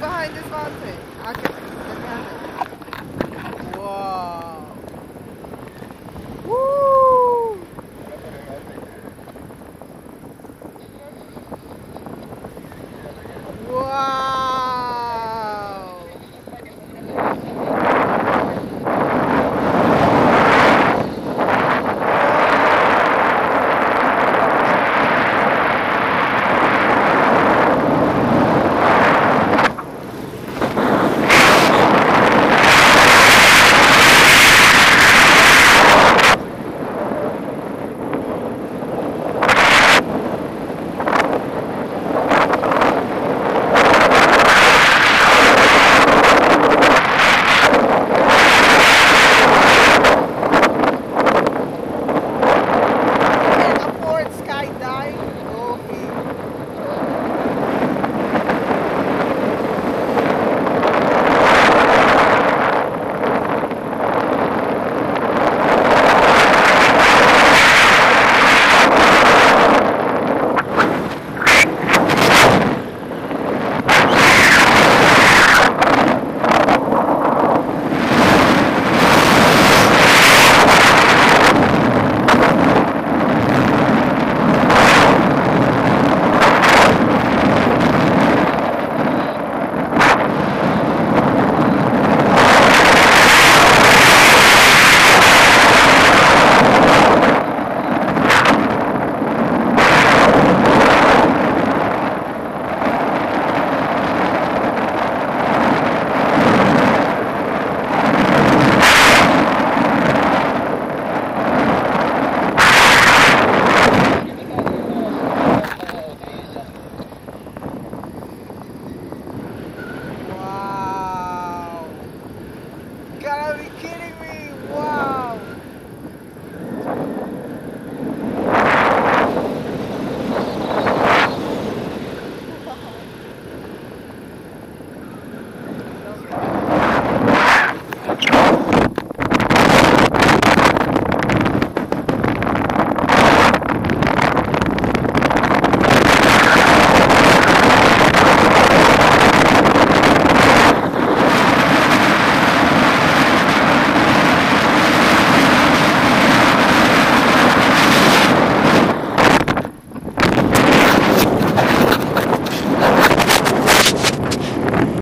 behind this mountain. I can, I can